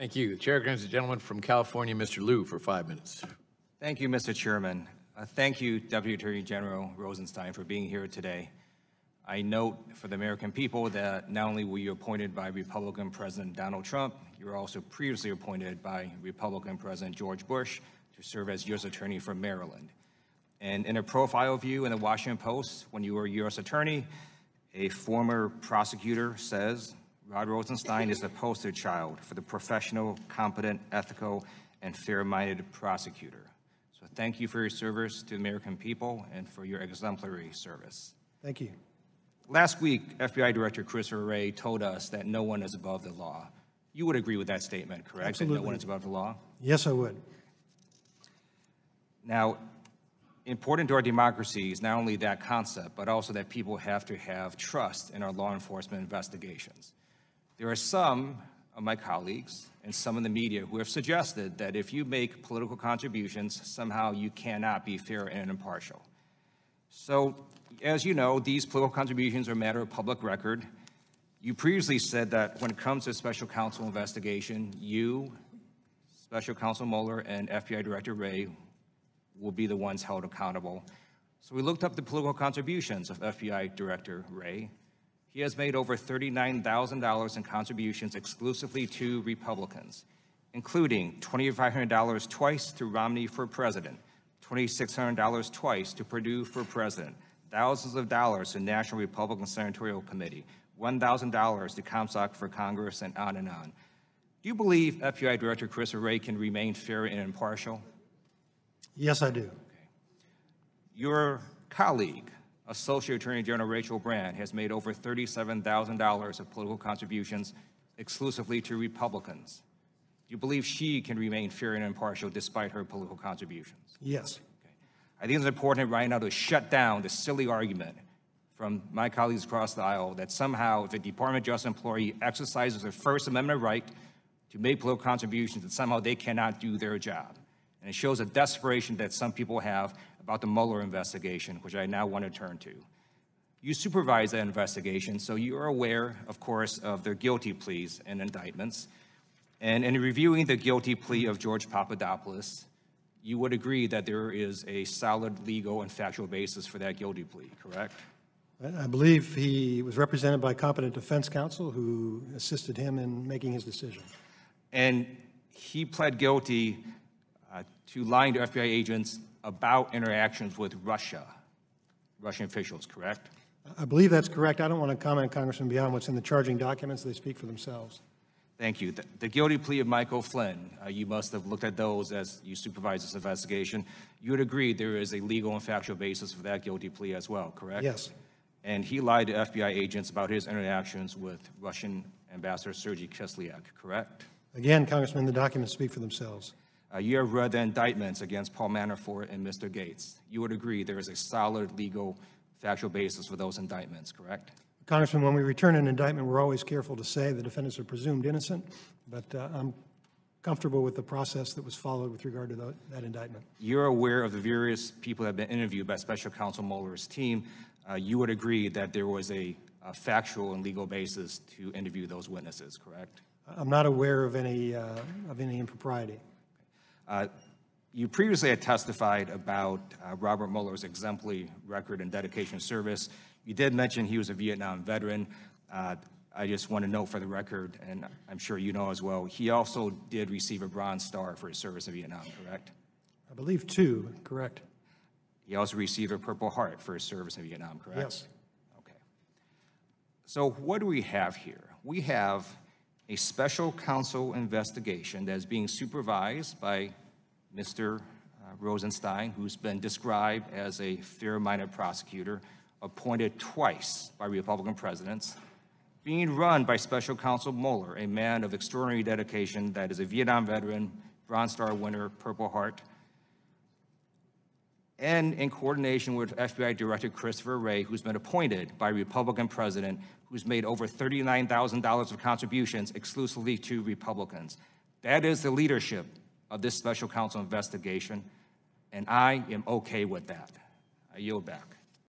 Thank you. The chair grants the gentleman from California, Mr. Lieu, for five minutes. Thank you, Mr. Chairman. Uh, Thank you, Deputy Attorney General Rosenstein, for being here today. I note for the American people that not only were you appointed by Republican President Donald Trump, you were also previously appointed by Republican President George Bush to serve as U.S. Attorney for Maryland. And in a profile of you in the Washington Post, when you were U.S. Attorney, a former prosecutor says, Rod Rosenstein is the poster child for the professional, competent, ethical, and fair-minded prosecutor. So thank you for your service to the American people and for your exemplary service. Thank you. Last week, FBI Director Chris Wray told us that no one is above the law. You would agree with that statement, correct? That no one is above the law? Yes, I would. Now, important to our democracy is not only that concept, but also that people have to have trust in our law enforcement investigations. There are some of my colleagues and some in the media who have suggested that if you make political contributions, somehow you cannot be fair and impartial. So, as you know, these political contributions are a matter of public record. You previously said that when it comes to special counsel investigation, you, Special Counsel Mueller, and FBI Director Wray will be the ones held accountable. So we looked up the political contributions of FBI Director Wray. He has made over $39,000 in contributions exclusively to Republicans, including $2,500 twice to Romney for president, $2,600 twice to Perdue for president, thousands of dollars to National Republican Senatorial Committee, $1,000 to Comstock for Congress, and on and on. Do you believe FBI Director Chris Wray can remain fair and impartial? Yes, I do. Your colleague, Associate Attorney General Rachel Brand, has made over $37,000 of political contributions exclusively to Republicans. Do you believe she can remain fair and impartial despite her political contributions? Yes. I think it's important right now to shut down the silly argument from my colleagues across the aisle that somehow if a Department of Justice employee exercises their First Amendment right to make political contributions, that somehow they cannot do their job. And it shows a desperation that some people have about the Mueller investigation, which I now want to turn to. You supervise that investigation, so you are aware, of course, of their guilty pleas and indictments. And in reviewing the guilty plea of George Papadopoulos, you would agree that there is a solid legal and factual basis for that guilty plea, correct? I believe he was represented by competent defense counsel who assisted him in making his decision. And he pled guilty uh, to lying to FBI agents about interactions with Russia, Russian officials, correct? I believe that's correct. I don't want to comment, Congressman, beyond what's in the charging documents. They speak for themselves. Thank you. The- The guilty plea of Michael Flynn, uh, you must have looked at those as you supervise this investigation. You would agree there is a legal and factual basis for that guilty plea as well, correct? Yes. And he lied to FBI agents about his interactions with Russian Ambassador Sergei Kislyak, correct? Again, Congressman, the documents speak for themselves. Uh, You have read the indictments against Paul Manafort and Mr. Gates. You would agree there is a solid legal, factual basis for those indictments, correct? Congressman, when we return an indictment, we're always careful to say the defendants are presumed innocent, but uh, I'm comfortable with the process that was followed with regard to tho- that indictment. You're aware of the various people that have been interviewed by Special Counsel Mueller's team. Uh, You would agree that there was a a factual and legal basis to interview those witnesses, correct? I'm not aware of any, uh, of any impropriety. Uh, You previously had testified about uh, Robert Mueller's exemplary record and dedication to service. You did mention he was a Vietnam veteran. Uh, I just want to note for the record, and I'm sure you know as well, he also did receive a Bronze Star for his service in Vietnam, correct? I believe two, correct? He also received a Purple Heart for his service in Vietnam, correct? Yes. Okay. So what do we have here? We have a special counsel investigation that is being supervised by Mr. uh, Rosenstein, who's been described as a fair-minded prosecutor, appointed twice by Republican presidents, being run by special counsel Mueller, a man of extraordinary dedication that is a Vietnam veteran, Bronze Star winner, Purple Heart, and in coordination with FBI Director Christopher Wray, who's been appointed by Republican president, who's made over $39,000 of contributions exclusively to Republicans. That is the leadership of this special counsel investigation, and I am okay with that. I yield back.